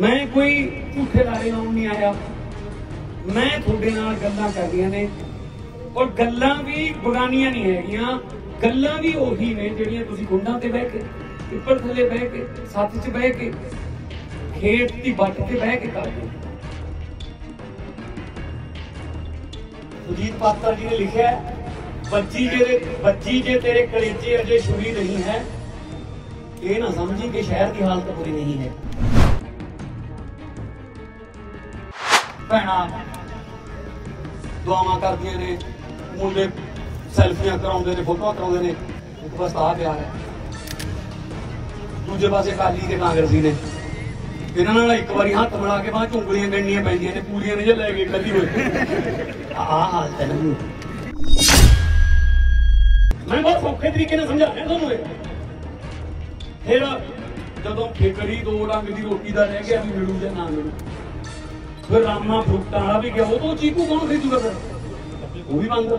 ਮੈਂ ਕੋਈ ਝੂਠੇ ਲਾਰੇ ਲਾਉਣ ਨਹੀਂ ਆਇਆ। ਮੈਂ ਤੁਹਾਡੇ ਨਾਲ ਗੱਲਾਂ ਕਰਦੀਆਂ ਨੇ। ਔਰ ਗੱਲਾਂ ਵੀ ਬਗਾਨੀਆਂ ਨਹੀਂ ਹੈਗੀਆਂ। ਗੱਲਾਂ ਵੀ ਉਹੀ ਨੇ ਜਿਹੜੀਆਂ ਤੁਸੀਂ ਗੁੰਡਾਂ ਤੇ ਬਹਿ ਕੇ ਉੱਪਰ ਥੱਲੇ ਬਹਿ ਕੇ ਸੱਤ 'ਚ ਬਹਿ ਕੇ ਖੇਤ ਦੀ ਵੱਟ ਤੇ ਬਹਿ ਕੇ ਕਰਦੇ ਸੁਜੀਤ ਪਾਤਰ ਜੀ ਨੇ ਲਿਖਿਆ ਹੈ, ਬੱਚੀ ਜੇ ਬੱਚੀ ਜੇ ਤੇਰੇ ਕਲੇਜੇ ਅਜੇ ਛੁਰੀ ਨਹੀਂ ਹੈ ਇਹ ਨਾ ਸਮਝੀ ਕਿ ਸ਼ਹਿਰ ਦੀ ਹਾਲਤ ਬੁਰੀ ਨਹੀਂ ਹੈ। ਭੈਣਾਂ, ਦੁਆਵਾਂ ਕਰਦੀਆਂ ਨੇ, ਮੁੰਡੇ ਸੈਲਫੀਆਂ ਕਰਾਉਂਦੇ ਨੇ, ਫੋਟੋਆਂ ਕਰਾਉਂਦੇ ਨੇ, ਇੱਕ ਬਸ ਆ ਪਿਆਰ ਹੈ, ਦੂਜੇ ਪਾਸੇ ਕਾਲੀ ਤੇ ਕਾਂਗਰਸੀ ਨੇ। ਇਹਨਾਂ ਨਾਲ ਇੱਕ ਵਾਰੀ ਹੱਥ ਮਿਲਾ ਕੇ ਬਾਅਦ ਉਂਗਲੀਆਂ ਗੰਢੀਆਂ ਪੈਂਦੀਆਂ ਨੇ, ਪੂਰੀਆਂ ਨੇ ਜੇ ਲੈ ਕੇ ਕੱਲੀ ਹੋਏ। ਆ ਹਾਲਤ ਹੈ। ਮੈਂ ਬਹੁਤ ਸੌਖੇ ਤਰੀਕੇ ਨਾਲ ਸਮਝਾ ਰਿਹਾ ਤੁਹਾਨੂੰ ਇਹ। ਫਿਰ ਜਦੋਂ ਖੇਕੜੀ ਦੋ ਰੰਗ ਦੀ ਰੋਟੀ ਦਾ ਰਹਿ ਗਿਆ, ਵੀ ਮਿਲੂ ਜਾਂ ਨਾ ਮਿਲੂ। ਫਿਰ ਰਾਮਾ ਫਰੂਟਾਂ ਵਾਲਾ ਵੀ ਗਿਆ, ਉਹ ਚੀਕੂ ਕੌਣ ਖਰੀਦੂਗਾ ਫਿਰ? ਉਹ ਵੀ ਬੰਦ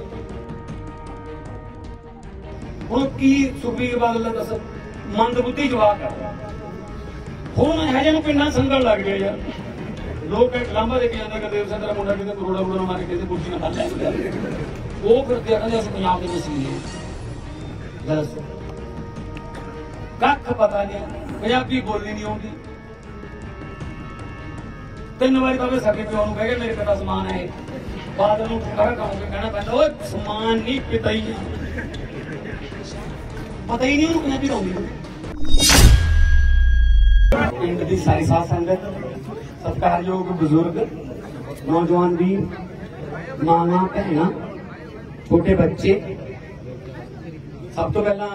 ਹੁਣ ਕੀ ਸੁਖਬੀਰ ਬਾਦਲ ਦਾ ਦੱਸ? ਮੰਦ ਬੁੱਧੀ ਜਵਾਬ ਕਰ ਹੁਣ ਇਹ ਜਿਹੇ ਨੂੰ ਪਿੰਡਾਂ ਸੰਗਲ ਲੱਗ ਗਿਆ ਯਾਰ। ਲੋਕ ਲਾਂਬਾ ਦੇ ਕੇ ਜਾਂਦੇ ਸਿੰਘ ਸੰਦਰਾ ਮੁੰਡਾ ਕਿਤੇ ਕਰੋੜਾ ਕਰੋੜਾ ਮਾਰ ਕੇ ਕਿਤੇ ਬੁੱਢੀ ਨਾਲ ਲੈ ਉਹ ਫਿਰ ਦੇਖਦੇ ਅਸੀਂ ਪੰਜਾਬ ਦੇ ਵਸੀਲੇ ਹਾਂ। ਦੱਸ। ਕੱਖ ਪਤਾ ਨਹੀਂ ਪੰਜਾਬੀ ਬੋਲਣੀ ਨਹੀਂ ਆਉਂਦੀ। ਤਿੰਨ ਵਾਰੀ ਤਾਂ ਮੈਂ ਸਾਡੇ ਪਿਓ ਨੂੰ ਕਹਿ ਕੇ ਮੇਰੇ ਪਿਤਾ ਸਮਾਨ ਹੈ। ਇਹ। ਨੂੰ ਠਾਰਾ ਕੰਮ ਕੇ ਕਹਿਣਾ ਪੈਂਦਾ, ਓਏ, ਸਮਾਨ ਨਹੀਂ, ਪਿਤਾ ਹੀ ਪਤਾ ਹੀ ਨਹੀਂ ਉਹਨੂੰ ਪੰਜਾਬੀ ਆਉਂਦੀ ਪਿੰਡ ਦੀ ਸਾਰੀ ਸਾਧ ਸੰਗਤ, ਸਤਿਕਾਰਯੋਗ ਬਜ਼ੁਰਗ, ਨੌਜਵਾਨ ਵੀ ਮਾਵਾਂ, ਭੈਣਾਂ, ਛੋਟੇ ਬੱਚੇ, ਸਭ ਤੋਂ ਪਹਿਲਾਂ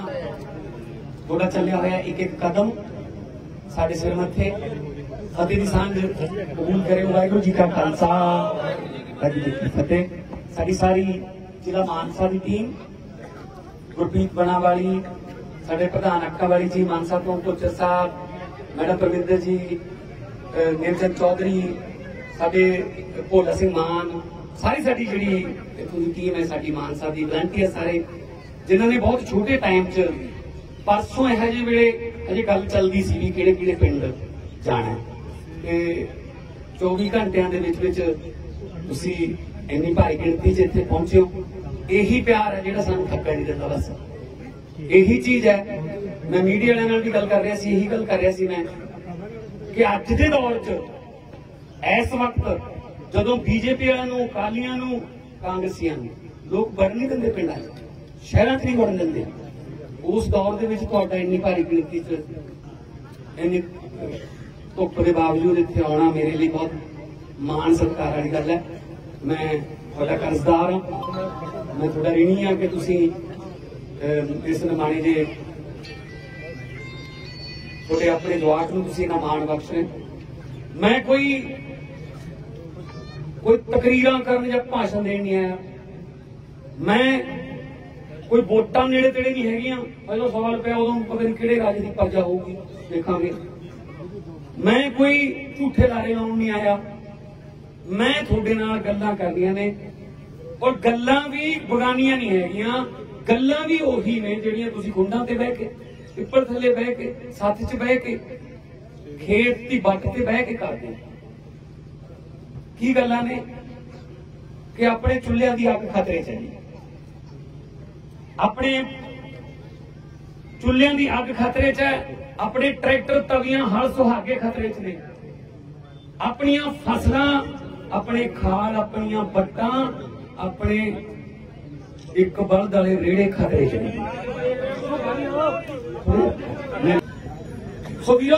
ਥੋੜਾ ਚੱਲਿਆ ਹੋਇਆ ਇੱਕ ਇੱਕ ਕਦਮ ਸਾਡੇ ਸਿਰ ਮੱਥੇ। ਫਤਿਹ ਦੀ ਸਾਂਝ ਕਬੂਲ ਕਰੇ, ਵਾਹਿਗੁਰੂ ਜੀ ਕਾ ਖਾਲਸਾ, ਵਾਹਿਗੁਰੂ ਜੀ ਕੀ ਫਤਿਹ। ਸਾਡੀ ਸਾਰੀ ਜ਼ਿਲ੍ਹਾ ਮਾਨਸਾ ਦੀ ਟੀਮ ਗੁਰਪ੍ਰੀਤ ਬਣਾ ਸਾਡੇ ਪ੍ਰਧਾਨ ਅੱਕਾ ਜੀ, ਮਾਨਸਾ ਤੋਂ ਕੋਚਰ ਸਾਹਿਬ, ਮੈਡਮ ਪ੍ਰਵਿੰਦਰ ਜੀ ਨਿਰਜਨ ਚੌਧਰੀ, ਸਾਡੇ ਭੋਲਾ ਸਿੰਘ ਮਾਨ, ਸਾਰੀ ਸਾਡੀ ਜਿਹੜੀ ਇੱਥੋਂ ਦੀ ਟੀਮ ਹੈ, ਸਾਡੀ ਮਾਨਸਾ ਦੀ ਵਲੰਟੀਅਰ ਸਾਰੇ, ਜਿਨ੍ਹਾਂ ਨੇ ਬਹੁਤ ਛੋਟੇ ਟਾਈਮ 'ਚ ਪਰਸੋਂ ਇਹੋ ਜਿਹੇ ਵੇਲੇ ਅਜੇ ਗੱਲ ਚੱਲਦੀ ਸੀ ਵੀ ਕਿਹੜੇ ਕਿਹੜੇ ਪਿੰਡ ਜਾਣਾ ਤੇ 24 ਘੰਟਿਆਂ ਦੇ ਵਿੱਚ ਵਿੱਚ ਤੁਸੀਂ ਇੰਨੀ ਭਾਰੀ ਗਿਣਤੀ 'ਚ ਇੱਥੇ ਪਹੁੰਚੇ ਹੋ। ਇਹੀ ਪਿਆਰ ਹੈ ਜਿਹੜਾ ਸਾਨੂੰ ਥੱਕਣ ਨਹੀਂ ਦਿੰਦਾ ਬਸ। ਇਹੀ ਚੀਜ਼ ਹੈ। ਮੈਂ ਮੀਡੀਆ ਵਾਲਿਆਂ ਨਾਲ ਵੀ ਗੱਲ ਕਰ ਰਿਹਾ ਸੀ, ਇਹੀ ਗੱਲ ਕਰ ਰਿਹਾ ਸੀ ਮੈਂ ਕਿ ਅੱਜ ਦੇ ਦੌਰ 'ਚ ਇਸ ਵਕਤ ਜਦੋਂ ਬੀਜੇਪੀ ਵਾਲਿਆਂ ਨੂੰ, ਅਕਾਲੀਆਂ ਨੂੰ, ਕਾਂਗਰਸੀਆਂ ਨੂੰ ਲੋਕ ਵੜਨ ਨਹੀਂ ਦਿੰਦੇ ਪਿੰਡਾਂ 'ਚ, ਸ਼ਹਿਰਾਂ 'ਚ ਨਹੀਂ ਵੜਨ ਦਿੰਦੇ। ਉਸ ਦੌਰ ਦੇ ਵਿੱਚ ਤੁਹਾਡਾ ਇੰਨੀ ਭਾਰੀ ਗਿਣਤੀ 'ਚ ਇੰਨੀ ਧੁੱਪ ਦੇ ਬਾਵਜੂਦ ਇੱਥੇ ਆਉਣਾ ਮੇਰੇ ਲਈ ਬਹੁਤ ਮਾਣ ਸਤਿਕਾਰ ਵਾਲੀ ਗੱਲ ਹੈ। ਮੈਂ ਤੁਹਾਡਾ ਕਰਜ਼ਦਾਰ ਹਾਂ। ਮੈਂ ਤੁਹਾਡਾ ਰਿਣੀ ਹਾਂ ਕਿ ਤੁਸੀਂ ਇਸ ਨਿਮਾਣੇ ਦੇ ਤੁਹਾਡੇ ਆਪਣੇ ਜਵਾਕ ਨੂੰ ਤੁਸੀਂ ਇਹਨਾਂ ਮਾਣ ਬਖਸ਼ੇ ਮੈਂ ਕੋਈ ਕੋਈ ਤਕਰੀਰਾਂ ਕਰਨ ਜਾਂ ਭਾਸ਼ਣ ਦੇਣ ਨਹੀਂ ਆਇਆ। ਮੈਂ ਕੋਈ ਵੋਟਾਂ ਨੇੜੇ ਤੇੜੇ ਨਹੀਂ ਹੈਗੀਆਂ। ਪਹਿਲਾਂ ਸਵਾਲ ਪਿਆ ਉਦੋਂ, ਪਤਾ ਨਹੀਂ ਕਿਹੜੇ ਰਾਜ ਦੀ ਪਰਜਾ ਹੋਊਗੀ, ਦੇਖਾਂਗੇ। ਮੈਂ ਕੋਈ ਝੂਠੇ ਲਾਰੇ ਲਾਉਣ ਨਹੀਂ ਆਇਆ। ਮੈਂ ਤੁਹਾਡੇ ਨਾਲ ਗੱਲਾਂ ਕਰਨੀਆਂ ਨੇ। ਔਰ ਗੱਲਾਂ ਵੀ ਬਗਾਨੀਆਂ ਨਹੀਂ ਹੈਗੀਆਂ। ਗੱਲਾਂ ਵੀ ਉਹੀ ਨੇ ਜਿਹੜੀਆਂ ਤੁਸੀਂ ਗੁੰਡਾਂ ਤੇ ਬਹਿ ਕੇ ਪਿੱਪਲ ਥੱਲੇ ਬਹਿ ਕੇ ਸੱਤ 'ਚ ਬਹਿ ਕੇ, ਖੇਤ ਦੀ ਵੱਟ ਤੇ ਬਹਿ ਕੇ ਕਰਦੇ। ਹੋ। ਕੀ ਗੱਲਾਂ ਨੇ? ਕਿ ਆਪਣੇ ਚੁੱਲ੍ਹਿਆਂ ਦੀ ਅੱਗ ਖਤਰੇ 'ਚ ਹੈ ਆਪਣੇ ਚੁੱਲ੍ਹਿਆਂ ਦੀ ਅੱਗ ਖਤਰੇ 'ਚ ਹੈ। ਆਪਣੇ ਟਰੈਕਟਰ ਤਵੀਆਂ ਹਲ ਸੁਹਾਗੇ ਖਤਰੇ 'ਚ ਨੇ। ਆਪਣੀਆਂ ਫਸਲਾਂ, ਆਪਣੇ ਖਾਲ, ਆਪਣੀਆਂ ਵੱਟਾਂ ਆਪਣੇ ਇੱਕ ਬਲਦ ਵਾਲੇ ਰੇੜੇ ਖਤਰੇ 'ਚ ਨੇ। ਸੋ ਵੀਰੋ,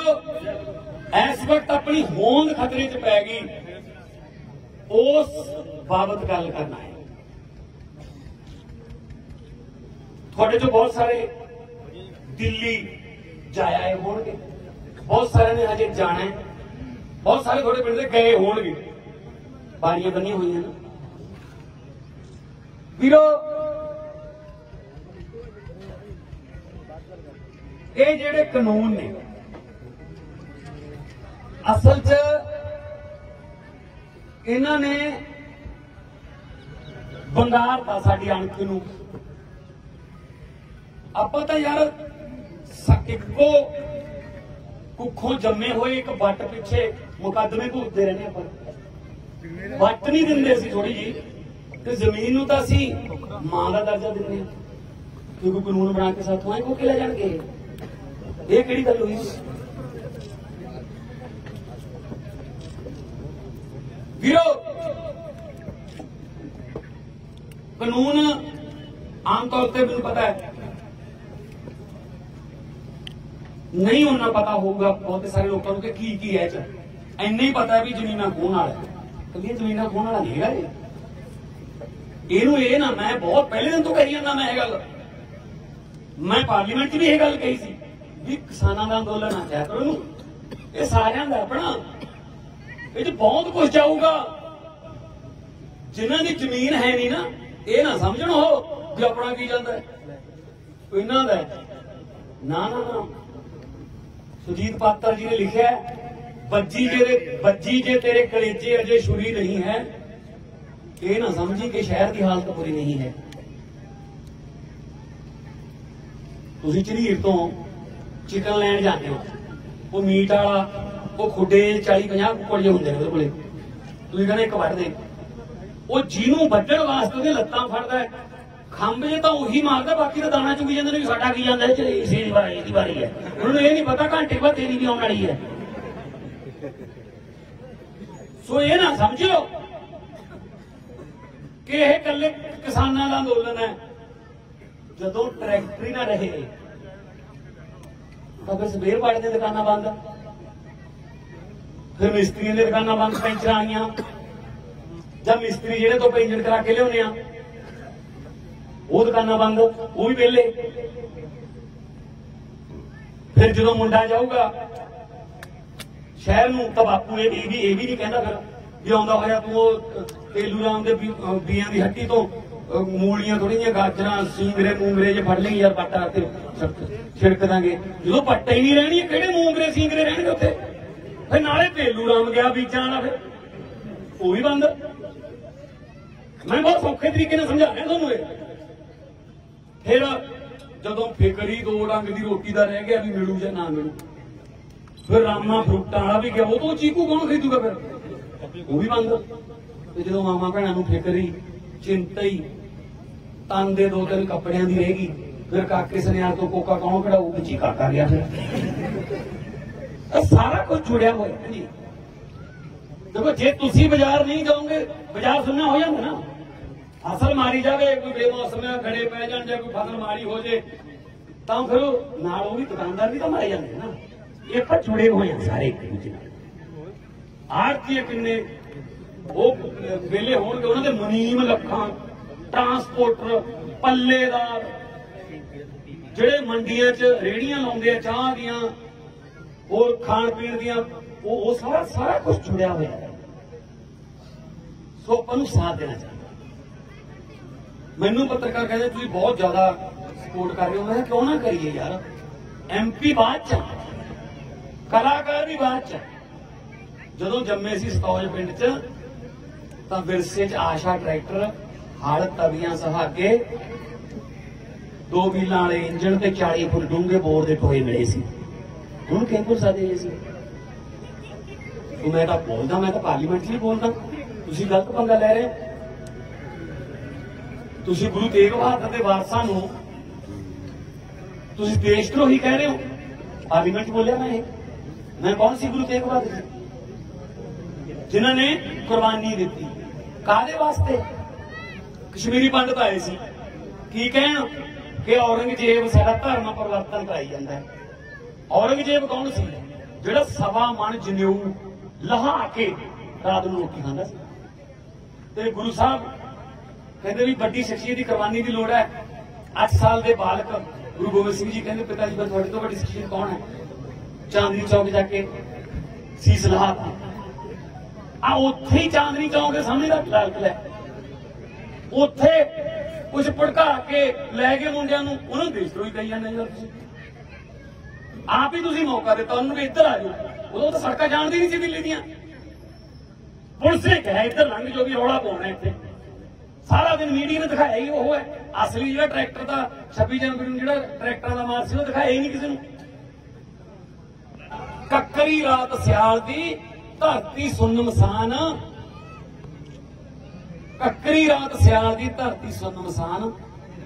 ਇਸ ਵਕਤ ਆਪਣੀ ਹੋਂਦ ਖਤਰੇ 'ਚ ਪੈ ਗਈ। ਉਸ ਬਾਬਤ ਗੱਲ ਕਰਨਾ ਹੈ। ਤੁਹਾਡੇ ਚੋਂ ਬਹੁਤ ਸਾਰੇ ਦਿੱਲੀ ਜਾਇਆ ਹੋਣਗੇ। ਬਹੁਤ ਸਾਰਿਆਂ ਨੇ ਹਜੇ ਜਾਣਾ ਹੈ। ਬਹੁਤ ਸਾਰੇ ਤੁਹਾਡੇ ਪਿੰਡ ਦੇ ਗਏ ਹੋਣਗੇ। ਬਾਰੀਆਂ ਬੰਨੀਆਂ ਹੋਈਆਂ ਨੇ। ਵੀਰੋ, ਇਹ ਜਿਹੜੇ ਕਾਨੂੰਨ ਨੇ, ਅਸਲ 'ਚ ਇਹਨਾਂ ਨੇ ਬੰਗਾਰਤਾ ਸਾਡੀ ਅਣਖ ਨੂੰ। ਆਪਾਂ ਤਾਂ ਯਾਰ ਸ- ਇੱਕੋ ਕੁੱਖੋਂ ਜੰਮੇ ਹੋਏ, ਇੱਕ ਵੱਟ ਪਿੱਛੇ ਮੁਕੱਦਮੇ ਭੁਗਤਦੇ ਰਹਿੰਦੇ ਆਪਾਂ। ਵੱਟ ਨਹੀਂ ਦਿੰਦੇ ਸੀ ਥੋੜੀ ਜੀ ਤੇ ਜ਼ਮੀਨ ਨੂੰ ਤਾਂ ਅਸੀਂ ਮਾਂ ਦਾ ਦਰਜਾ ਦਿੰਦੇ ਹਾਂ। ਕਿਉਂਕਿ ਕਾਨੂੰਨ ਬਣਾ ਕੇ ਸਾਥੋਂ ਆਏ ਕੋ ਕਿ ਲੈ ਜਾਣਗੇ। ਇਹ ਕਿਹੜੀ ਗੱਲ ਹੋਈ? ਵੀਰੋ, ਕਾਨੂੰਨ ਆਮ ਤੌਰ ਤੇ ਮੈਨੂੰ ਪਤਾ ਹੈ ਨਹੀਂ ਉਹਨਾਂ ਪਤਾ ਹੋਊਗਾ ਬਹੁਤੇ ਸਾਰੇ ਲੋਕਾਂ ਨੂੰ ਕਿ ਕੀ ਕੀ ਹੈ ਚ। ਇੰਨਾ ਹੀ ਪਤਾ ਵੀ ਜ਼ਮੀਨਾਂ ਖੋਣ ਵਾਲਾ ਹੈ। ਕੱਲੀਆਂ ਜ਼ਮੀਨਾਂ ਖੋਣ ਵਾਲਾ ਨਹੀਂ ਹੈਗਾ ਇਹ। ਇਹਨੂੰ ਇਹ ਨਾ, ਮੈਂ ਬਹੁਤ ਪਹਿਲੇ ਦਿਨ ਤੋਂ ਕਹੀ ਜਾਂਦਾ ਮੈਂ ਇਹ ਗੱਲ। ਮੈਂ ਪਾਰਲੀਮੈਂਟ 'ਚ ਵੀ ਇਹ ਗੱਲ ਕਹੀ ਸੀ ਵੀ ਕਿਸਾਨਾਂ ਦਾ ਅੰਦੋਲਨ ਆ ਜਾਇਆ ਕਰੋ ਇਹ ਸਾਰਿਆਂ ਦਾ ਆਪਣਾ। ਇਹ 'ਚ ਬਹੁਤ ਕੁਝ ਜਾਊਗਾ। ਜਿਨ੍ਹਾਂ ਦੀ ਜ਼ਮੀਨ ਹੈ ਨਹੀਂ ਨਾ, ਇਹ ਨਾ ਸਮਝਣ ਉਹ ਵੀ ਆਪਣਾ ਕੀ ਜਾਂਦਾ ਇਹਨਾਂ ਦਾ ਨਾ ਨਾ ਨਾ। ਸੁਜੀਤ ਪਾਤਰ ਜੀ ਨੇ ਲਿਖਿਆ ਬੱਜੀ ਜਿਹੜੇ ਬੱਜੀ ਜੇ ਤੇਰੇ ਕਲੇਜੇ ਅਜੇ ਛੁਰੀ ਨਹੀਂ ਹੈ ਇਹ ਨਾ ਸਮਝੀ ਕਿ ਸ਼ਹਿਰ ਦੀ ਹਾਲਤ ਬੁਰੀ ਨਹੀਂ ਹੈ। ਤੁਸੀਂ ਝਰੀਰ ਤੋਂ ਚਿਕਨ ਲੈਣ ਜਾਂਦੇ ਹੋ। ਉਹ ਮੀਟ ਵਾਲਾ ਉਹ ਖੁੱਡੇ 40 50 ਕੁੱਕੜ ਜਿਹੇ ਹੁੰਦੇ ਨੇ ਉਹਦੇ ਕੋਲੇ। ਤੁਸੀਂ ਕਹਿੰਦੇ ਇੱਕ ਵੱਢ ਦੇ। ਉਹ ਜਿਹਨੂੰ ਵੱਢਣ ਵਾਸਤੇ ਉਹਦੇ ਲੱਤਾਂ ਫੜਦਾ ਹੈ, ਖੰਭ ਜੇ ਤਾਂ ਉਹੀ ਮਾਰਦਾ, ਬਾਕੀ ਤਾਂ ਦਾਣਾ ਚੁਗੀ ਜਾਂਦੇ ਨੇ ਵੀ ਸਾਡਾ ਕੀ ਜਾਂਦਾ, ਇਹ ਚ ਇਸੇ ਦੀ ਵਾਰੀ ਦੀ ਵਾਰੀ ਹੈ। ਉਹਨਾਂ ਨੂੰ ਇਹ ਨਹੀਂ ਪਤਾ ਘੰਟੇ ਬਾਅਦ ਤੇਰੀ ਵੀ ਆਉਣ ਵਾਲੀ ਹੈ। ਸੋ ਇਹ ਨਾ ਸਮਝਿਓ ਕਿ ਇਹ ਇਕੱਲੇ ਕਿਸਾਨਾਂ ਦਾ ਅੰਦੋਲਨ ਹੈ। ਜਦੋਂ ਟਰੈਕਟਰੀ ਨਾ ਰਹੇ, ਤਾਂ ਫਿਰ ਸਵੇਰ ਪਾੜੇ ਦੀਆਂ ਦੁਕਾਨਾਂ ਬੰਦ, ਫਿਰ ਮਿਸਤਰੀਆਂ ਦੀਆਂ ਦੁਕਾਨਾਂ ਬੰਦ, ਪੈਂਚਰਾਂ ਵਾਲੀਆਂ, ਜਾਂ ਮਿਸਤਰੀ ਜਿਹੜੇ ਤੋਂ ਪੈਂਚਰ ਕਰਾ ਕੇ ਲਿਆਉਂਦੇ ਆ। ਉਹ ਦੁਕਾਨਾਂ ਬੰਦ, ਉਹ ਵੀ ਵਿਹਲੇ। ਫਿਰ ਜਦੋਂ ਮੁੰਡਾ ਜਾਊਗਾ, ਸ਼ਹਿਰ ਨੂੰ ਤਾਂ ਬਾਪੂ ਇਹ ਵੀ ਇਹ ਵੀ ਨਹੀਂ ਕਹਿੰਦਾ ਫਿਰ ਵੀ ਆਉਂਦਾ ਹੋਇਆ ਤੂੰ ਉਹ ਤੇਲੂ ਰਾਮ ਦੇ ਬੀਆਂ ਦੀ ਹੱਟੀ ਤੋਂ ਮੂਲੀਆਂ ਥੋੜੀਆਂ ਗਾਜਰਾਂ, ਸਿੰਗਰੇ, ਮੂੰਗਰੇ ਜੇ ਫੜ ਲਈ ਯਾਰ ਪੱਟਾ ਤੇ ਛਿੜਕ- ਛਿੜਕ ਦਾਂਗੇ। ਜਦੋਂ ਪੱਟਾ ਹੀ ਨਹੀਂ ਰਹਿਣੀ, ਕਿਹੜੇ ਮੂੰਗਰੇ, ਸਿੰਗਰੇ ਰਹਿਣਗੇ ਉੱਥੇ? ਫਿਰ ਨਾਲੇ ਤੇਲੂ ਰਾਮ ਗਿਆ, ਬੀਜਾਂ ਵਾਲਾ ਫਿਰ। ਉਹ ਵੀ ਬੰਦ। ਮੈਂ ਬਹੁਤ ਸੌਖੇ ਤਰੀਕੇ ਨਾਲ ਸਮਝਾ ਰਿਹਾ ਤੁਹਾਨੂੰ ਇਹ। ਫਿਰ ਜਦੋਂ ਫਿਕਰੀ ਦੋ ਡੰਗ ਦੀ ਰੋਟੀ ਦਾ ਰਹਿ ਗਿਆ ਵੀ ਮਿਲੂ ਜਾਂ ਨਾ ਮਿਲੂ, ਫਿਰ ਰਾਮਾ ਫਰੂਟਾਂ ਵਾਲਾ ਵੀ ਗਿਆ ਉਹ ਤੋਂ ਚੀਕੂ ਕੌਣ ਖਰੀਦੂਗਾ ਫਿਰ? ਉਹ ਵੀ ਬੰਦ ਤੇ ਜਦੋਂ ਮਾਮਾ ਭੈਣਾਂ ਨੂੰ ਫਿਕਰੀ ਚਿੰਤਾ ਹੀ ਤਨ ਦੇ ਦੋ ਤਿੰਨ ਕੱਪੜਿਆਂ ਦੀ ਰਹਿ ਗਈ, ਫਿਰ ਕਾਕੇ ਸੁਨਿਆਰ ਤੋਂ ਕੋਕਾ ਕੌਣ ਕਢਾਊ? ਵਿੱਚ ਹੀ ਕਾਕਾ ਗਿਆ ਫਿਰ। ਇਹ ਸਾਰਾ ਕੁਝ ਜੁੜਿਆ ਹੋਇਆ ਜੀ ਦੇਖੋ, ਜੇ ਤੁਸੀਂ ਬਾਜ਼ਾਰ ਨਹੀਂ ਜਾਓਗੇ, ਬਾਜ਼ਾਰ ਸੁਣਨਾ ਹੋ ਜਾਂਦਾ ਨਾ। ਫਸਲ ਮਾਰੀ ਜਾਵੇ, ਕੋਈ ਬੇਮੌਸਮ ਖੜੇ ਪੈ ਜਾਣ ਜਾਂ ਕੋਈ ਫਸਲ ਮਾਰੀ ਹੋ ਜੇ, ਤਾਂ ਫਿਰ ਨਾਲ ਉਹ ਵੀ ਦੁਕਾਨਦਾਰ ਵੀ ਤਾਂ ਮਾਰੇ ਜਾਂਦੇ ਨਾ। ਇਹ ਆਪਾਂ ਜੁੜੇ ਹੋਏ ਆ ਸਾਰੇ ਇੱਕ ਦੂਜੇ ਨਾਲ। ਆਰਤੀ ਕਿੰਨੇ, ਉਹ ਵੇਲੇ ਹੋਣਗੇ, ਉਹਨਾਂ ਦੇ ਮੁਨੀਮ ਲੱਖਾਂ, ਟਰਾਂਸਪੋਰਟਰ, ਪੱਲੇਦਾਰ, ਜਿਹੜੇ ਮੰਡੀਆਂ 'ਚ ਰੇੜੀਆਂ ਲਾਉਂਦੇ ਆ, ਚਾਹ ਦੀਆਂ, ਹੋਰ ਖਾਣ ਪੀਣ ਦੀਆਂ, ਉਹ ਉਹ ਸਾਰਾ ਸਾਰਾ ਕੁਝ ਜੁੜਿਆ ਹੋਇਆ ਹੈ। ਸੋ ਆਪਾਂ ਨੂੰ ਸਾਥ ਦੇਣਾ ਚਾਹੀਦਾ। ਮੈਨੂੰ ਪੱਤਰਕਾਰ ਕਹਿੰਦੇ ਤੁਸੀਂ ਬਹੁਤ ਜ਼ਿਆਦਾ ਸਪੋਰਟ ਕਰ ਰਹੇ ਹੋ। ਮੈਂ ਕਿਹਾ, ਕਿਉਂ ਨਾ ਕਰੀਏ ਯਾਰ? ਐਮਪੀ ਬਾਅਦ ਚ ਕਲਾਕਾਰ ਵੀ ਬਾਅਦ ਚ ਜਦੋਂ ਜੰਮੇ ਸੀ ਸਤੌਜ ਪਿੰਡ ਚ, ਤਾਂ ਵਿਰਸੇ ਚ ਆਸ਼ਾ ਟਰੈਕਟਰ, ਹਲ ਤਵੀਆਂ ਸਹਾਗੇ, ਦੋ ਵੀਲਾਂ ਵਾਲੇ ਇੰਜਣ ਤੇ 40 ਫੁੱਟ ਡੂੰਘੇ ਬੋਰ ਦੇ ਟੋਏ ਮਿਲੇ ਸੀ। ਹੁਣ ਕਿੰਪੁਰ ਸਾਦੇ ਸੀ? ਉਹ ਮੈਂ ਤਾਂ ਬੋਲਦਾ, ਮੈਂ ਤਾਂ ਪਾਰਲੀਮੈਂਟ 'ਚ ਹੀ ਬੋਲਦਾ। ਤੁਸੀਂ ਗਲਤ ਪੰਗਾ ਲੈ ਰਹੇ ਹੋ। ਤੁਸੀਂ ਗੁਰੂ ਤੇਗ ਬਹਾਦਰ ਦੇ ਵਾਰਸਾਂ ਨੂੰ ਤੁਸੀਂ ਦੇਸ਼ ਤੋਂ ਹੀ ਕਹਿ ਰਹੇ ਹੋ? ਪਾਰਲੀਮੈਂਟ ਬੋਲਿਆ ਮੈਂ ਇਹ। ਮੈਂ ਕੌਣ ਸੀ ਗੁਰੂ ਤੇਗ ਬਹਾਦਰ? ਜਿਨ੍ਹਾਂ ਨੇ ਕੁਰਬਾਨੀ ਦਿੱਤੀ। ਕਾਦੇ ਵਾਸਤੇ? ਕਸ਼ਮੀਰੀ ਪੰਡਤ ਆਏ ਸੀ। ਕੀ ਕਹਿਣ? ਕਿ ਔਰੰਗਜ਼ੇਬ ਸਾਡਾ ਧਰਮ ਪਰਿਵਰਤਨ ਕਰਾਈ ਜਾਂਦਾ ਹੈ। ਔਰੰਗਜ਼ੇਬ ਕੌਣ ਸੀ? ਜਿਹੜਾ ਸਵਾ ਮਨ ਜਨੇਊ ਲਹਾ ਕੇ ਰਾਤ ਨੂੰ ਰੋਟੀ ਖਾਂਦਾ ਸੀ। ਤੇ ਗੁਰੂ ਸਾਹਿਬ ਕਹਿੰਦੇ ਵੀ ਵੱਡੀ ਸ਼ਖਸੀਅਤ ਦੀ ਕੁਰਬਾਨੀ ਦੀ ਲੋੜ ਹੈ। 8 ਸਾਲ ਦੇ ਬਾਲਕ ਗੁਰੂ ਗੋਬਿੰਦ ਸਿੰਘ ਜੀ ਕਹਿੰਦੇ, ਪਿਤਾ ਜੀ, ਬਸ ਤੁਹਾਡੇ ਤੋਂ ਵੱਡੀ ਸ਼ਖਸੀਅਤ ਕੌਣ ਹੈ? ਚਾਂਦਨੀ ਚੌਕ ਜਾ ਕੇ ਸੀਸ ਲਹਾਤਾ ਆ ਉੱਥੇ ਹੀ ਚਾਂਦਨੀ ਚੌਕ ਦੇ ਸਾਹਮਣੇ ਦਾ ਲਾਲ ਕਿਲ੍ਹਾ ਉੱਥੇ ਕੁਝ ਭੜਕਾ ਕੇ ਲੈ ਗਏ ਮੁੰਡਿਆਂ ਨੂੰ ਉਹਨਾਂ ਨੂੰ ਦੇਸ਼ ਧਰੋਹੀ ਕਹੀ ਜਾਂਦੇ ਯਾਰ ਤੁਸੀਂ ਆਪ ਹੀ ਤੁਸੀਂ ਮੌਕਾ ਦਿੱਤਾ, ਉਹਨੂੰ ਵੀ ਇੱਧਰ ਆ ਜਾਓ। ਉਦੋਂ ਤਾਂ ਸੜਕਾਂ ਜਾਣਦੀ ਨਹੀਂ ਸੀ ਦਿੱਲੀ ਦੀਆਂ। ਪੁਲਿਸ ਨੇ ਕਿਹਾ, ਇੱਧਰ ਲੰਘ ਜੋ ਵੀ ਰੌਲਾ ਪਾਉਣਾ ਇੱਥੇ। ਸਾਰਾ ਦਿਨ ਮੀਡੀਆ ਨੇ ਦਿਖਾਇਆ ਹੀ ਉਹ ਹੈ। ਅਸਲੀ ਜਿਹੜਾ ਟਰੈਕਟਰ ਦਾ 26 ਜਨਵਰੀ ਨੂੰ ਜਿਹੜਾ ਟਰੈਕਟਰਾਂ ਦਾ ਮਾਰ ਸੀ, ਉਹ ਦਿਖਾਇਆ ਹੀ ਨਹੀਂ ਕਿਸੇ ਨੂੰ। ਕੱਕਰੀ ਰਾਤ ਸਿਆਲ ਦੀ ਧਰਤੀ ਸੁੰਨ ਕੱਕਰੀ ਰਾਤ ਸਿਆਲ ਦੀ ਧਰਤੀ ਸੁੰਨਮਸਾਨ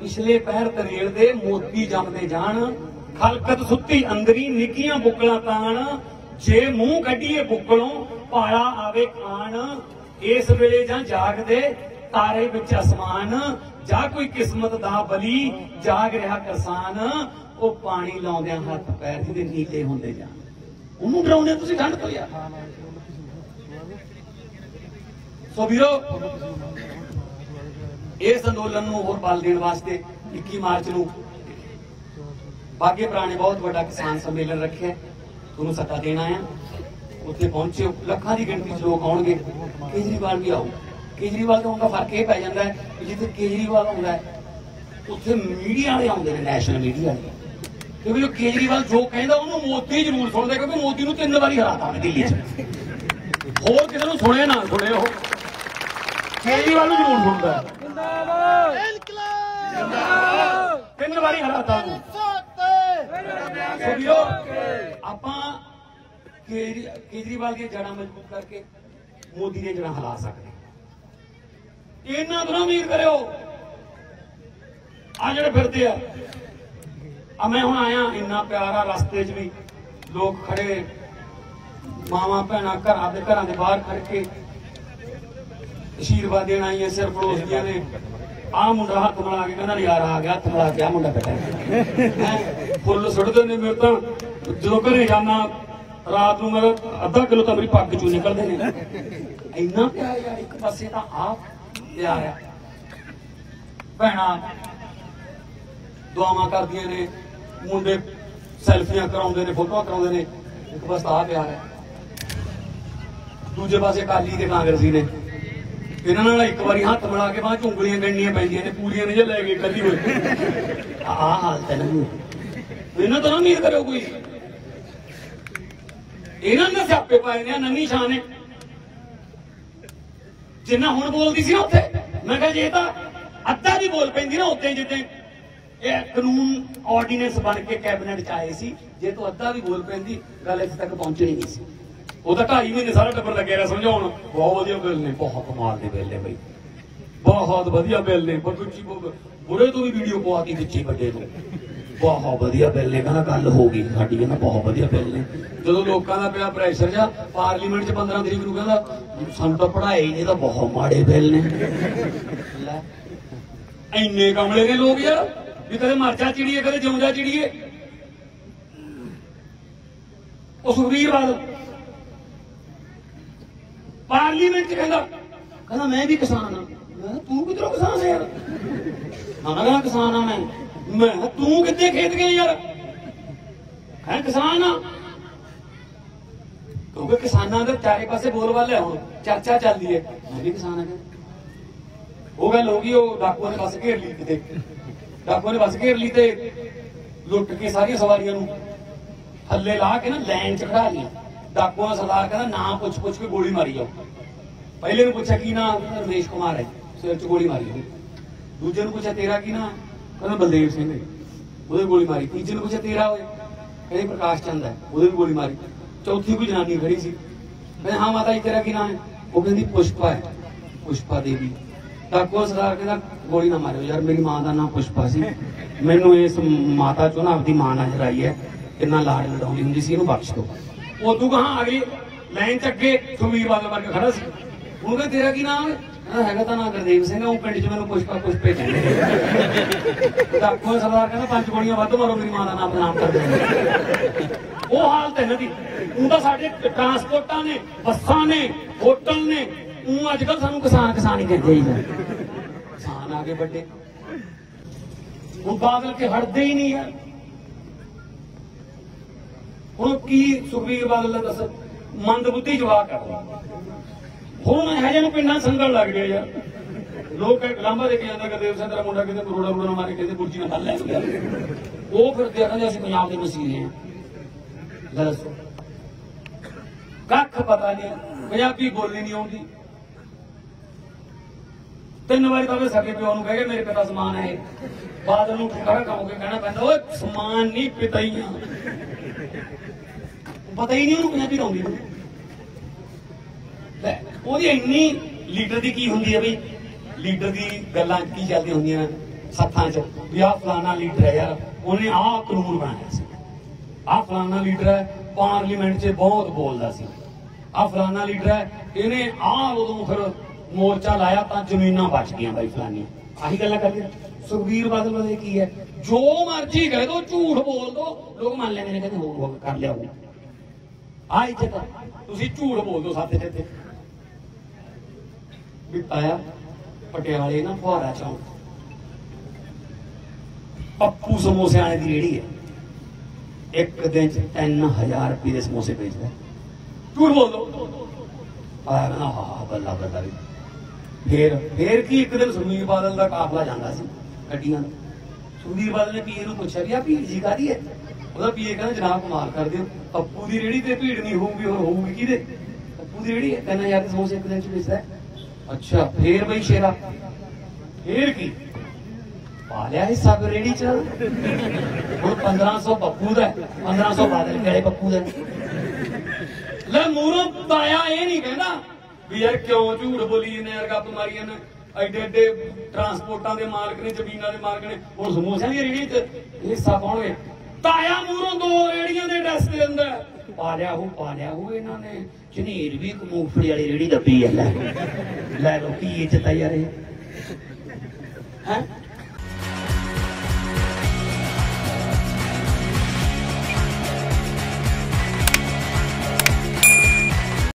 ਪਿਛਲੇ ਪਹਿਰ ਤਰੇਲ ਦੇ ਮੋਤੀ ਜੰਮਦੇ ਜਾਣ। ਖਲਕਤ ਸੁੱਤੀ ਅੰਦਰੀ, ਨਿੱਕੀਆਂ ਬੁੱਕਲਾਂ ਤਾਣ। ਜੇ ਮੂੰਹ ਕੱਢੀਏ ਬੁੱਕਲੋਂ, ਪਾਲਾ ਆਵੇ ਖਾਣ। ਇਸ ਵੇਲੇ ਜਾਂ ਜਾਗਦੇ ਤਾਰੇ ਵਿੱਚ ਅਸਮਾਨ, ਜਾਂ ਕੋਈ ਕਿਸਮਤ ਦਾ ਬਲੀ ਜਾਗ ਰਿਹਾ ਕਿਸਾਨ ਉਹ ਪਾਣੀ ਲਾਉਂਦਿਆਂ ਹੱਥ ਪੈਰ ਜਿਹਦੇ ਨੀਲੇ ਹੁੰਦੇ ਜਾਣ। ਉਹਨੂੰ ਡਰਾਉਂਦੇ ਤੁਸੀਂ ਠੰਡ ਤੋਂ ਯਾਰ। ਸੋ ਵੀਰੋ, ਇਸ ਅੰਦੋਲਨ ਨੂੰ ਹੋਰ ਬਲ ਦੇਣ ਵਾਸਤੇ 21 ਮਾਰਚ ਨੂੰ ਬਾਗੇ ਪ੍ਰਾਣੇ ਬਹੁਤ ਵੱਡਾ ਕਿਸਾਨ ਸੰਮੇਲਨ ਰੱਖਿਆ। ਤੁਹਾਨੂੰ ਸੱਦਾ ਦੇਣਾ ਆ ਉੱਥੇ ਪਹੁੰਚਿਓ। ਲੱਖਾਂ ਦੀ ਗਿਣਤੀ 'ਚ ਲੋਕ ਆਉਣਗੇ। ਕੇਜਰੀਵਾਲ ਵੀ ਆਊ ਕੇਜਰੀਵਾਲ ਤੋਂ ਦਾ ਫ਼ਰਕ ਇਹ ਪੈ ਜਾਂਦਾ ਹੈ ਕਿ ਜਿੱਥੇ ਕੇਜਰੀਵਾਲ ਆਉਂਦਾ ਹੈ, ਉੱਥੇ ਮੀਡੀਆ ਵਾਲੇ ਆਉਂਦੇ ਨੇ ਨੈਸ਼ਨਲ ਮੀਡੀਆ ਵਾਲੇ ਕਿਉਂਕਿ ਜੋ ਕੇਜਰੀਵਾਲ ਜੋ ਕਹਿੰਦਾ, ਉਹਨੂੰ ਮੋਦੀ ਜ਼ਰੂਰ ਸੁਣਦਾ, ਕਿਉਂਕਿ ਮੋਦੀ ਨੂੰ ਤਿੰਨ ਵਾਰੀ ਹਰਾਤਾ ਉਹਨੇ ਦਿੱਲੀ 'ਚ ਹੋਰ ਕਿਸੇ ਨੂੰ ਸੁਣਿਆ ਨਾ ਸੁਣੇ ਉਹ ਕੇਜਰੀਵਾਲ ਨੂੰ ਜ਼ਰੂਰ ਸੁਣਦਾ ਹੈ। ਤਿੰਨ ਵਾਰੀ ਹਰਾਤਾ ਉਹਨੂੰ ਸੋ ਆਪਾਂ ਕੇਜਰੀਵਾਲ ਦੀਆਂ ਜੜਾਂ ਮਜ਼ਬੂਤ ਕਰਕੇ ਮੋਦੀ ਦੀਆਂ ਜੜਾਂ ਹਿਲਾ ਸਕਦੇ ਹਾਂ। ਇਹਨਾਂ ਤੋਂ ਨਾ ਉਮੀਦ ਕਰਿਓ। ਆ ਜਿਹੜੇ ਫਿਰਦੇ ਆ। ਆ ਮੈਂ ਹੁਣ ਆਇਆ ਇੰਨਾ ਪਿਆਰਾ ਰਸਤੇ 'ਚ ਵੀ। ਲੋਕ ਖੜੇ। ਮਾਵਾਂ, ਭੈਣਾਂ ਘਰਾਂ ਦੇ ਘਰਾਂ ਦੇ ਬਾਹਰ ਖੜ ਕੇ ਅਸ਼ੀਰਵਾਦ ਦੇਣ ਆਈਆਂ ਸਿਰ ਪੜੋਸਦੀਆਂ ਨੇ। ਆ ਮੁੰਡਾ ਹੱਥ ਮਿਲਾ ਕੇ ਕਹਿੰਦਾ, ਯਾਰ ਆ ਗਿਆ, ਹੱਥ ਮਿਲਾ ਕੇ ਆ ਮੁੰਡਾ ਕੱਟਿਆ ਫੁੱਲ ਸੁੱਟਦੇ ਨੇ ਮੇਰੇ ਤਾਂ। ਜਦੋਂ ਘਰੇ ਜਾਣਾ, ਰਾਤ ਨੂੰ ਮੇਰਾ ਅੱਧਾ ਕਿਲੋ ਤਾਂ ਮੇਰੀ ਪੱਗ ਚੋਂ ਨਿਕਲਦੇ ਨੇ। ਇੰਨਾ ਪਿਆਰ ਯਾਰ, ਇੱਕ ਪਾਸੇ ਤਾਂ ਆ ਪਿਆਰ ਹੈ। ਭੈਣਾਂ, ਦੁਆਵਾਂ ਕਰਦੀਆਂ ਨੇ, ਮੁੰਡੇ ਸੈਲਫੀਆਂ ਕਰਾਉਂਦੇ ਨੇ, ਫੋਟੋਆਂ ਕਰਾਉਂਦੇ ਨੇ, ਇੱਕ ਪਾਸੇ ਆ ਪਿਆਰ ਹੈ। ਦੂਜੇ ਪਾਸੇ ਕਾਲੀ ਤੇ ਕਾਂਗਰਸੀ ਨੇ। ਇਹਨਾਂ ਨਾਲ ਇੱਕ ਵਾਰੀ ਹੱਥ ਮਿਲਾ ਕੇ ਬਾਅਦ ਚ ਉਂਗਲੀਆਂ ਗੰਢੀਆਂ ਪੈਂਦੀਆਂ ਨੇ, ਪੂਰੀਆਂ ਨੇ ਜੇ ਲੈ ਕੇ ਕੱਲੀ ਹੋਏ। ਆ ਹਾਲਤ ਹੈ ਨਾ। ਇਹਨਾਂ ਤੋਂ ਨਾ ਉਮੀਦ ਕਰਿਓ ਕੋਈ। ਇਹਨਾਂ ਨੇ ਸਿਆਪੇ ਪਾਏ ਨੇ ਨੰਨੀ ਸ਼ਾਨ ਨੇ। ਜਿੰਨਾ ਹੁਣ ਬੋਲਦੀ ਸੀ ਨਾ ਉੱਥੇ, ਮੈਂ ਕਿਹਾ ਜੇ ਤਾਂ ਅੱਧਾ ਵੀ ਬੋਲ ਪੈਂਦੀ ਨਾ ਉੱਤੇ ਜਿੱਤੇ ਇਹ ਕਾਨੂੰਨ ਆਰਡੀਨੈਂਸ ਬਣ ਕੇ ਕੈਬਨਿਟ ਚ ਆਏ ਸੀ, ਜੇ ਤੂੰ ਅੱਧਾ ਵੀ ਬੋਲ ਪੈਂਦੀ, ਗੱਲ ਇੱਥੇ ਤੱਕ ਪਹੁੰਚਣੀ ਨਹੀਂ ਸੀ। ਉਹ ਤਾਂ ਢਾਈ ਮਹੀਨੇ ਸਾਰਾ ਟੱਬਰ ਲੱਗਿਆ ਰਿਹਾ ਸਮਝਾਉਣ। ਬਹੁਤ ਵਧੀਆ ਬਿੱਲ ਨੇ, ਬਹੁਤ ਕਮਾਲ ਦੇ ਬਿੱਲ ਨੇ ਬਈ। ਬਹੁਤ ਵਧੀਆ ਬਿੱਲ ਨੇ, ਪਰ ਦੂਜੀ ਬੁਰੇ ਤੋਂ ਵੀ ਵੀਡੀਓ ਪਵਾਤੀ ਵਿੱਚੇ ਵੱਡੇ ਨੂੰ। ਬਹੁਤ ਵਧੀਆ ਬਿੱਲ ਨੇ ਕਹਿੰਦਾ ਗੱਲ ਹੋ ਗਈ। ਸਾਡੀ ਕਹਿੰਦਾ ਬਹੁਤ ਵਧੀਆ ਬਿੱਲ ਨੇ ਜਦੋਂ ਲੋਕਾਂ ਦਾ ਪਿਆ ਪ੍ਰੈਸ਼ਰ ਜਾਂ ਪਾਰਲੀਮੈਂਟ 'ਚ 15 ਤਰੀਕ ਨੂੰ ਕਹਿੰਦਾ ਸਾਨੂੰ ਤਾਂ ਪੜਾਏ ਨਹੀਂ ਤਾਂ ਬਹੁਤ ਮਾੜੇ ਬਿੱਲ ਨੇ। ਲੈ ਇੰਨੇ ਕਮਲੇ ਨੇ ਲੋਕ ਯਾਰ ਵੀ ਕਦੇ ਮਰਜ਼ਾ ਚਿੜੀਏ ਕਦੇ ਜਿਉਂਦਾ ਚਿੜੀਏ। ਉਹ ਸੁਖਬੀਰ ਬਾਦਲ। ਪਾਰਲੀਮੈਂਟ 'ਚ ਕਹਿੰਦਾ ਕਹਿੰਦਾ ਮੈਂ ਵੀ ਕਿਸਾਨ ਆ ਮੈਂ ਕਿਹਾ, ਤੂੰ ਕਿਧਰੋਂ ਕਿਸਾਨ ਹੈ ਯਾਰ? ਮੈਂ ਕਹਿੰਦਾ ਕਿਸਾਨ ਆ ਮੈਂ। ਮੈਂ ਕਿਹਾ, ਤੂੰ ਕਿੱਥੇ ਖੇਤ ਗਏ ਯਾਰ? ਹੈ ਕਿਸਾਨ ਆ? ਕਿਉਂਕਿ ਕਿਸਾਨਾਂ ਦੇ ਚਾਰੇ ਪਾਸੇ ਬੋਲਬਾਲ ਹੈ ਹੁਣ ਚਰਚਾ ਚੱਲਦੀ ਹੈ। ਮੈਂ ਵੀ ਕਿਸਾਨ ਆ ਉਹ ਗੱਲ ਹੋ ਗਈ ਉਹ ਡਾਕੂਆਂ ਨੇ ਬੱਸ ਘੇਰ ਲਈ ਕਿਤੇ। ਡਾਕੂਆਂ ਨੇ ਬੱਸ ਘੇਰ ਲਈ ਤੇ ਲੁੱਟ ਕੇ ਸਾਰੀਆਂ ਸਵਾਰੀਆਂ ਨੂੰ ਥੱਲੇ ਲਾ ਕੇ ਨਾ ਲਾਈਨ ਚ ਖੜਾ ਲਿਆ। ਡਾਕੂਆਂ ਦਾ ਸਰਦਾਰ ਕਹਿੰਦਾ ਨਾ ਪੁੱਛ ਪੁੱਛ ਕੇ ਗੋਲੀ ਮਾਰੀ ਜਾਓ। ਪਹਿਲੇ ਨੂੰ ਪੁੱਛਿਆ ਕੀ ਨਾ? ਰਮੇਸ਼ ਕੁਮਾਰ ਹੈ। ਸਿਰ ਚ ਗੋਲੀ ਮਾਰੀ ਦੂਜੇ ਨੂੰ ਪੁੱਛਿਆ ਤੇਰਾ ਕੀ ਨਾ? ਕਹਿੰਦਾ ਬਲਦੇਵ ਸਿੰਘ ਉਹਦੇ ਗੋਲੀ ਮਾਰੀ। ਤੀਜੇ ਨੂੰ ਪੁੱਛਿਆ ਤੇਰਾ ਹੋਏ ਕਹਿੰਦੇ ਪ੍ਰਕਾਸ਼ ਚੰਦ ਹੈ, ਉਹਦੇ ਵੀ ਗੋਲੀ ਮਾਰੀ। ਚੌਥੀ ਕੋਈ ਜਨਾਨੀ ਖੜੀ ਸੀ। ਕਹਿੰਦੇ, ਹਾਂ ਮਾਤਾ ਜੀ, ਤੇਰਾ ਕੀ ਨਾਮ ਹੈ? ਉਹ ਕਹਿੰਦੀ, ਪੁਸ਼ਪਾ ਹੈ, ਪੁਸ਼ਪਾ ਦੇਵੀ। ਡਾਕੂਆ ਸਰਦਾਰ ਕਹਿੰਦਾ, ਗੋਲੀ ਨਾ ਮਾਰਿਓ ਯਾਰ, ਮੇਰੀ ਮਾਂ ਦਾ ਨਾਮ ਪੁਸ਼ਪਾ ਸੀ। ਮੈਨੂੰ ਇਸ ਮਾਤਾ ਚੋਂ ਨਾ ਆਪਦੀ ਮਾਂ ਨਜ਼ਰ ਆਈ ਹੈ। ਕਿੰਨਾ ਲਾੜ ਲਡਾਉਂਦੀ ਹੁੰਦੀ ਸੀ, ਇਹਨੂੰ ਬਖਸ਼ ਦਿਓ। ਉਦੋਂ ਕਹਾਂ ਅਗਲੀ ਲਾਈਨ ਚ ਅੱਗੇ ਸੁਮੀਰ ਬਾਦਲ ਵਰਗਾ ਖੜਾ ਸੀ। ਉਹਨੂੰ ਕਹਿੰਦਾ, ਤੇਰਾ ਕੀ ਨਾਮ ਹੈ? ਕਹਿੰਦਾ ਹੈਗਾ ਤਾਂ ਨਾਮ ਗੁਰਦੇਵ ਸਿੰਘ, ਉਹ ਪਿੰਡ ਚ ਮੈਨੂੰ ਪੁਸ਼ਪਾ ਪੁਸ਼ਪੇ ਕਹਿੰਦੇ ਨੇ। ਸਰਦਾਰ ਕਹਿੰਦਾ, ਪੰਜ ਗੋਲੀਆਂ ਵੱਧ ਮਾਰੋ, ਮੇਰੀ ਮਾਂ ਦਾ ਨਾਮ ਬਦਨਾਮ ਕਰ ਦਿੰਦੇ ਉਹ ਹਾਲਤ ਹੈ ਇਹਨਾਂ ਉਹ ਤਾਂ ਸਾਡੇ ਟਰਾਂਸਪੋਰਟਾਂ ਨੇ, ਬੱਸਾਂ ਨੇ, ਹੋਟਲ ਨੇ ਉਹ ਅੱਜ ਕੱਲ ਸਾਨੂੰ ਕਿਸਾਨ ਕਿਸਾਨ ਹੀ ਕਹਿੰਦੇ ਹੀ ਕਿਸਾਨ ਆ ਗਏ ਵੱਡੇ। ਉਹ ਬਾਦਲ ਕੇ ਹਟਦੇ ਹੀ ਨਹੀਂ ਯਾਰ ਹੁਣ ਕੀ ਸੁਖਬੀਰ ਬਾਦਲ ਦਾ ਦੱਸ ਮੰਦ ਬੁੱਧੀ ਜਵਾਬ ਕਰਦਾ ਹੁਣ ਇਹ ਜਿਹੇ ਨੂੰ ਪਿੰਡਾਂ ਸੰਗਲ ਲੱਗ ਗਿਆ ਯਾਰ। ਲੋਕ ਇਹ ਲਾਂਬਾ ਦੇ ਕੇ ਜਾਂਦਾ ਗੁਰਦੇਵ ਸਿੰਘ ਦਾ ਮੁੰਡਾ ਕਿਤੇ ਕਰੋੜਾ ਰੋੜਾ ਮਾਰੇ ਕਿਤੇ ਬੁਰਜੀ ਨਾਲ ਲੈ ਗਿਆ ਉਹ ਫਿਰ ਦੇਖਦੇ ਅਸੀਂ ਪੰਜਾਬ ਦੇ ਵਸੀਲੇ ਹਾਂ ਦੱਸੋ। ਕੱਖ ਪਤਾ ਨਹੀਂ, ਪੰਜਾਬੀ ਬੋਲਣੀ ਨਹੀਂ ਆਉਂਦੀ। ਤਿੰਨ ਵਾਰੀ ਤਾਂ ਉਹਨੇ ਸਾਡੇ ਪਿਓ ਨੂੰ ਕਹਿ ਕੇ ਮੇਰੇ ਪਿਤਾ ਸਮਾਨ ਹੈ ਇਹ। ਬਾਦਲ ਨੂੰ ਠਿਕਾਣਾ ਕੰਮ ਕੇ ਕਹਿਣਾ ਪੈਂਦਾ, ਓਏ, ਸਮਾਨ ਨਹੀਂ, ਪਿਤਾ ਹੀ ਆ। ਪਤਾ ਹੀ ਨਹੀਂ ਉਹਨੂੰ ਪੰਜਾਬੀ ਆਉਂਦੀ। ਲੈ ਉਹਦੀ ਇੰਨੀ ਲੀਡਰ ਦੀ ਕੀ ਹੁੰਦੀ ਹੈ ਬਈ? ਲੀਡਰ ਦੀ ਗੱਲਾਂ ਕੀ ਚੱਲਦੀਆਂ ਹੁੰਦੀਆਂ? ਨੇ ਸੱਥਾਂ 'ਚ। ਵੀ ਆਹ ਫਲਾਣਾ ਲੀਡਰ ਹੈ ਯਾਰ, ਉਹਨੇ ਆਹ ਕਾਨੂੰਨ ਬਣਾਇਆ ਸੀ। ਆਹ ਫਲਾਣਾ ਲੀਡਰ ਹੈ, ਪਾਰਲੀਮੈਂਟ 'ਚ ਬਹੁਤ ਬੋਲਦਾ ਸੀ। ਆਹ ਫਲਾਣਾ ਲੀਡਰ ਹੈ, ਇਹਨੇ ਆਹ ਉਦੋਂ ਫਿਰ ਮੋਰਚਾ ਲਾਇਆ ਤਾਂ ਜ਼ਮੀਨਾਂ ਬਚ ਗਈਆਂ ਬਾਈ ਫਲਾਨੀ ਆਹੀ ਗੱਲਾਂ ਕਰਦੇ ਸੁਖਬੀਰ ਬਾਦਲ ਬਾਰੇ ਕੀ ਹੈ? ਜੋ ਮਰਜ਼ੀ ਕਹਿ ਦੋ, ਝੂਠ ਬੋਲ ਦੋ। ਲੋਕ ਮੰਨ ਲੈਂਦੇ ਨੇ, ਕਹਿੰਦੇ ਹੋ ਹੋ ਕਰ ਲਿਆ ਉਹ ਆ ਇੱਜ਼ਤ ਆ। ਤੁਸੀਂ ਝੂਠ ਬੋਲ ਦੋ ਸਾਥੇ ਇੱਥੇ। ਵੀ ਆਇਆ ਪਟਿਆਲੇ ਨਾ ਫੁਹਾਰਾ ਚੌਂਕ। ਪੱਪੂ ਸਮੋਸੇ ਵਾਲੇ ਦੀ ਰੇੜੀ ਹੈ। ਇੱਕ ਦਿਨ ਚ 3000 ਰੁਪਏ ਦੇ ਸਮੋਸੇ ਵੇਚਦਾ। ਝੂਠ ਬੋਲ ਆਇਆ ਨਾ ਹਾ ਹਾ ਬੱਲਾ ਬੱਲਾ ਵੀ ਫੇਰ ਫੇਰ ਕੀ ਇੱਕ ਦਿਨ ਸੁਨੀਲ ਬਾਦਲ ਦਾ ਕਾਫਲਾ ਜਾਂਦਾ ਸੀ ਗੱਡੀਆਂ ਦਾ ਸੁਨੀਲ ਬਾਦਲ ਨੇ ਪੀਏ ਨੂੰ ਪੁੱਛਿਆ ਵੀ ਆ ਭੀੜ ਜੀ ਕਾਦੀ ਹੈ? ਉਹਦਾ ਪੀਏ ਕਹਿੰਦਾ, ਜਨਾਬ, ਕਮਾਲ ਕਰਦੇ ਹੋ ਪੱਪੂ ਦੀ ਰੇੜੀ ਤੇ ਭੀੜ ਨਹੀਂ ਹੋਊਗੀ, ਹੋਰ ਹੋਊਗੀ ਕਿਹਦੇ? ਪੱਪੂ ਦੀ ਰੇੜੀ ਹੈ ਕਹਿੰਦਾ ਦੇ ਸਮੋਸੇ ਇੱਕ ਦਿਨ ਚ ਵੇਚਦਾ ਅੱਛਾ ਫੇਰ ਬਈ ਸ਼ੇਰਾ। ਫੇਰ ਕੀ? ਪਾ ਲਿਆ ਹਿੱਸਾ ਫਿਰ ਰੇੜੀ ਚ। ਹੁਣ 1500 ਪੱਪੂ ਦਾ ਹੈ, 1500 ਬਾਦਲ ਕਿਹੜੇ ਪੱਪੂ ਦਾ ਲੈ ਮੂਰੋਂ ਤਾਇਆ ਇਹ ਨਹੀਂ ਕਹਿੰਦਾ ਵੀ ਯਾਰ ਕਿਉਂ ਝੂਠ ਬੋਲੀ ਜਾਂਦੇ ਯਾਰ ਗੱਪ ਮਾਰੀਆਂ ਨੇ ਐਡੇ ਐਡੇ ਟਰਾਂਸਪੋਰਟਾਂ ਦੇ ਮਾਲਕ ਨੇ ਜ਼ਮੀਨਾਂ ਦੇ ਮਾਲਕ ਨੇ ਹੁਣ ਸਮੋਸਿਆਂ ਦੀ ਰੇੜੀ ਤੇ ਹਿੱਸਾ ਪਾਉਣਗੇ ਤਾਇਆ ਮੂਰੋਂ ਦੋ ਰੇੜੀਆਂ ਦੇ ਐਡਰੈਸ ਦੇ ਦਿੰਦਾ ਹੈ। ਪਾ ਲਿਆ, ਉਹ ਪਾ ਲਿਆ, ਉਹ ਇਹਨਾਂ ਨੇ ਝਨੀਰ ਵੀ ਇੱਕ ਮੂੰਗਫੜੀ ਵਾਲੀ ਰੇੜੀ ਦੱਬੀ ਹੈ ਲੈ ਲੈ ਲੋ ਕੀ ਇੱਜ਼ਤ ਆ ਯਾਰ ਇਹ ਹੈ